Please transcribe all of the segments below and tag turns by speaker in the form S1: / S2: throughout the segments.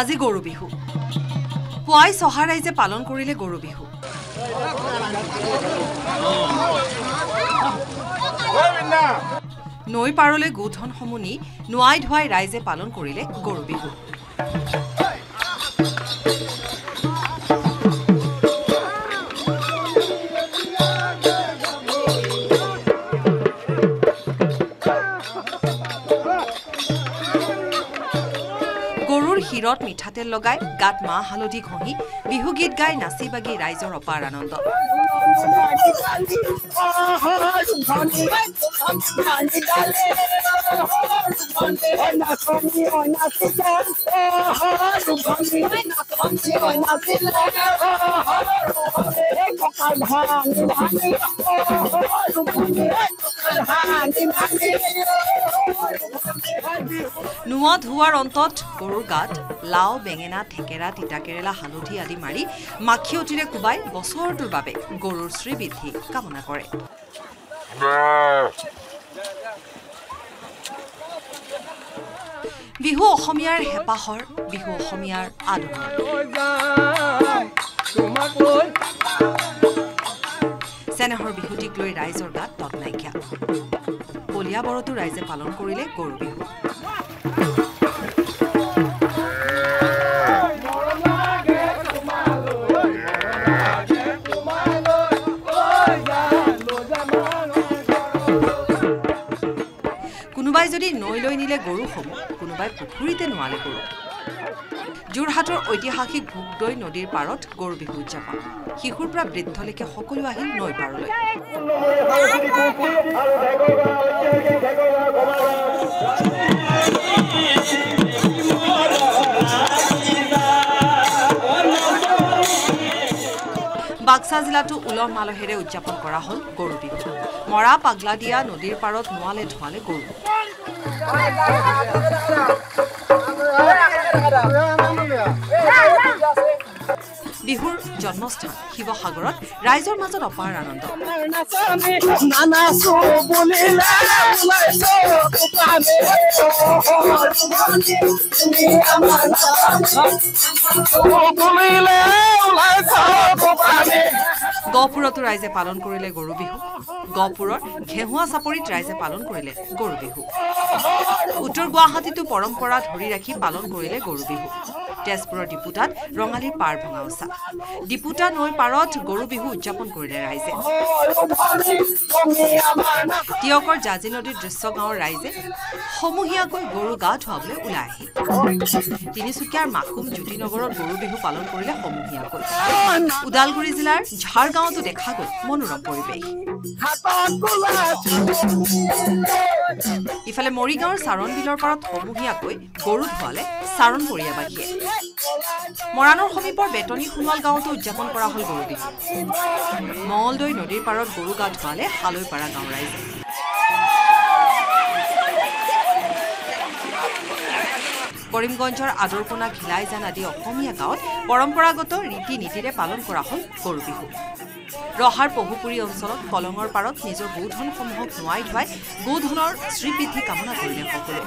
S1: আজি গৰু বিহু। পুৱাই চহা ৰাইজে পালন কৰিলে গৰু বিহু। নৈ পাৰলৈ গোধনসমূহ নি নোৱাই ধুৱাই ৰাইজে পালন কৰিলে গৰু বিহু। গৰুৰ শিৰত মিঠাতেল লগাই, গাত মাহ হালধি ঘঁহি, বিহু গীত গাই নাচি বাগি ৰাইজৰ অপাৰ আনন্দ। নোৱা ধোৱাৰ অন্তত গৰুৰ গাত লাও বেঙেনা থেকেৰা তিতাকেৰেলা হালধি আদি মাৰি মাখিয়তীৰে কোবাই বছৰটোৰ বাবে গৰুৰ শ্ৰীবৃদ্ধি কামনা কৰে। বিহু অসমীয়াৰ হেঁপাহৰ বিহু অসমীয়াৰ আদৰৰ চেনেহৰ বিহুটিক লৈ ৰাইজৰ গাত তত নাইকিয়া কলিয়াবৰতো ৰাইজে পালন কৰিলে গৰু বিহু। কোনোবাই যদি নৈলৈ নিলে গৰুসমূহ কোনোবাই পুখুৰীতে নোৱালে গৰু। যোৰহাটৰ ঐতিহাসিক ভোগদৈ নদীৰ পাৰত গৰু বিহু উদযাপন। শিশুৰ পৰা বৃদ্ধলৈকে সকলো আহিল নৈ পাৰলৈ। বাক্সা জিলাতো উলহ মালহেৰে উদযাপন কৰা হ'ল গৰু বিহু মৰা পাগলা দিয়া নদীৰ পাৰত নোৱালে ধোৱালে গৰু। বিহুৰ জন্মস্থান শিৱসাগৰত ৰাইজৰ মাজত অপাৰ আনন্দ। গহপুৰতো ৰাইজে পালন কৰিলে গৰু বিহু। গহপুৰৰ ঘেহুৱা চাপৰিত ৰাইজে পালন কৰিলে গৰু বিহু। উত্তৰ গুৱাহাটীতো পৰম্পৰা ধৰি ৰাখি পালন কৰিলে গৰু বিহু। তেজপুৰৰ ডিপুতাত ৰঙালীৰ পাৰ ভঙা উচা ডিপুতা নৈৰ পাৰত গৰু বিহু উদযাপন কৰিলে ৰাইজে। তিয়কৰ জাজি নদীৰ দৃশ্য গাঁৱৰ ৰাইজে সমূহীয়াকৈ গৰু গা ধুৱাবলৈ ওলাই আহিল তিনিচুকীয়াৰ মাকুম জ্যোতিনগৰত গৰু বিহু পালন কৰিলে সমূহীয়াকৈ। ওদালগুৰি জিলাৰ ঝাৰগাঁৱতো দেখা গ'ল মনোৰম পৰিৱেশ। ইফালে মৰিগাঁৱৰ চাৰণ বিলৰ পাৰত সমূহীয়াকৈ গৰু ধুৱালে চাৰণ পৰিয়াবাসীয়ে মৰাণৰ সমীপৰ বেতনী সোণোৱাল গাঁৱতো উদযাপন কৰা হ'ল গৰু বিহু মঙলদৈ নদীৰ পাৰত গৰু গা ধুৱালে হালৈপাৰা গাঁৱৰ ৰাইজে কৰিমগঞ্জৰ আদৰকোনা ঘিলাইজান আদি অসমীয়া গাঁৱত পৰম্পৰাগত ৰীতি নীতিৰে পালন কৰা হ'ল গৰু বিহু ৰহাৰ পহুপুৰী অঞ্চলত কলঙৰ পাৰত নিজৰ গোধনসমূহক নোৱাই ধুৱাই গোধনৰ শ্ৰীবৃদ্ধি কামনা কৰিলে সকলোৱে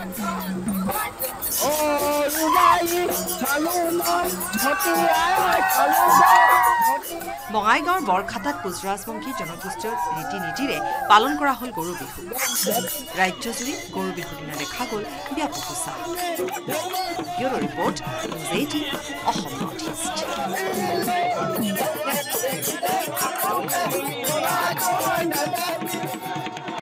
S1: বঙাইগাঁৱৰ বৰখাতাত কোচৰাজবংশী জনগোষ্ঠীয় ৰীতি নীতিৰে পালন কৰা হ'ল গৰু বিহু। ৰাজ্যজুৰি গৰু বিহুৰ দিনা দেখা গ'ল ব্যাপক উৎসাহ। ৰিপৰ্ট অসম।